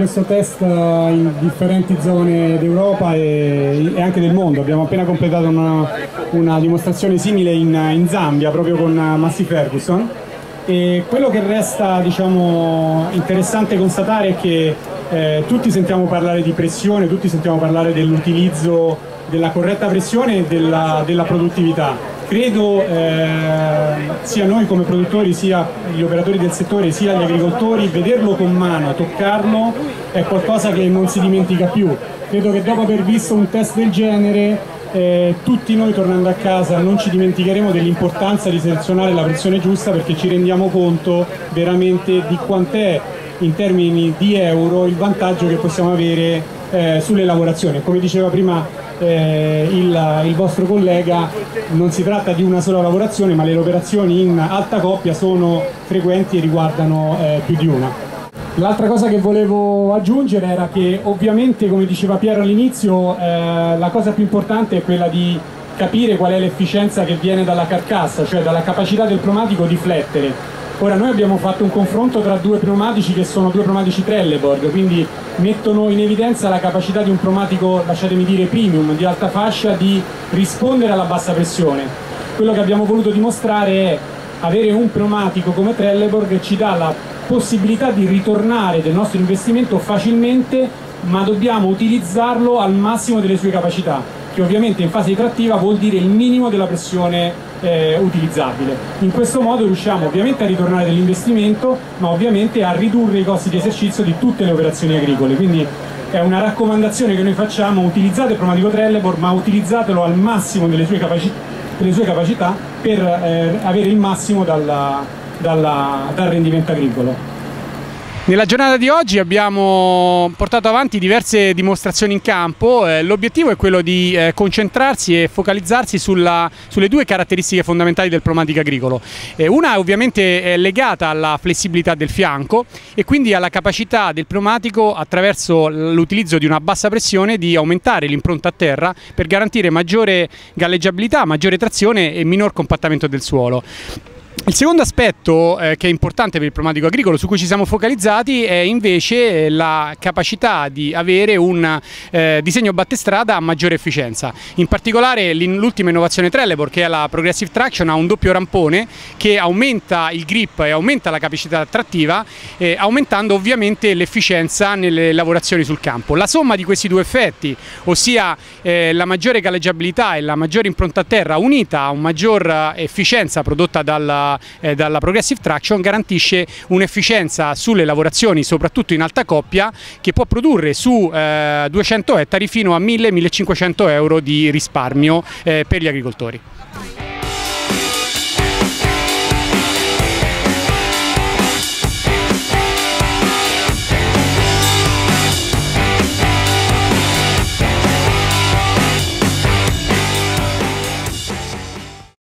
questo test in differenti zone d'Europa e, e, anche del mondo. Abbiamo appena completato una, una dimostrazione simile in, in, Zambia proprio con Massey Ferguson e quello che resta diciamo, interessante constatare è che eh, tutti sentiamo parlare di pressione, tutti sentiamo parlare dell'utilizzo della corretta pressione e della, della produttività credo eh, sia noi come produttori, sia gli operatori del settore, sia gli agricoltori, vederlo con mano, toccarlo è qualcosa che non si dimentica più. Credo che dopo aver visto un test del genere eh, tutti noi tornando a casa non ci dimenticheremo dell'importanza di selezionare la pressione giusta perché ci rendiamo conto veramente di quant'è in termini di euro il vantaggio che possiamo avere eh, sulle lavorazioni. Come diceva prima eh, il, il, vostro collega non si tratta di una sola lavorazione ma le operazioni in alta coppia sono frequenti e riguardano eh, più di una. L'altra cosa che volevo aggiungere era che ovviamente come diceva Piero all'inizio eh, la cosa più importante è quella di capire qual è l'efficienza che viene dalla carcassa, cioè dalla capacità del pneumatico di flettere Ora noi abbiamo fatto un confronto tra due pneumatici che sono due pneumatici Trelleborg, quindi mettono in evidenza la capacità di un pneumatico, lasciatemi dire premium, di alta fascia, di rispondere alla bassa pressione. Quello che abbiamo voluto dimostrare è avere un pneumatico come Trelleborg ci dà la possibilità di ritornare del nostro investimento facilmente, ma dobbiamo utilizzarlo al massimo delle sue capacità, che ovviamente in fase di trattiva vuol dire il minimo della pressione eh, utilizzabile. In questo modo riusciamo ovviamente a ritornare dell'investimento, ma ovviamente a ridurre i costi di esercizio di tutte le operazioni agricole. Quindi è una raccomandazione che noi facciamo, utilizzate il pneumatico Trelleborg, ma utilizzatelo al massimo delle sue, capaci delle sue capacità per eh, avere il massimo dalla, dalla, dal rendimento agricolo. Nella giornata di oggi abbiamo portato avanti diverse dimostrazioni in campo, eh, l'obiettivo è quello di eh, concentrarsi e focalizzarsi sulla, sulle due caratteristiche fondamentali del pneumatico agricolo. Eh, una ovviamente è legata alla flessibilità del fianco e quindi alla capacità del pneumatico attraverso l'utilizzo di una bassa pressione di aumentare l'impronta a terra per garantire maggiore galleggiabilità, maggiore trazione e minor compattamento del suolo. Il secondo aspetto eh, che è importante per il pneumatico agricolo su cui ci siamo focalizzati è invece la capacità di avere un eh, disegno battestrada a maggiore efficienza. In particolare l'ultima innovazione Trelleborg che è la Progressive Traction ha un doppio rampone che aumenta il grip e aumenta la capacità attrattiva eh, aumentando ovviamente l'efficienza nelle lavorazioni sul campo. La somma di questi due effetti, ossia eh, la maggiore galleggiabilità e la maggiore impronta a terra unita a una maggior efficienza prodotta dalla eh, dalla Progressive Traction garantisce un'efficienza sulle lavorazioni soprattutto in alta coppia che può produrre su eh, 200 ettari fino a 1000-1500 euro di risparmio eh, per gli agricoltori.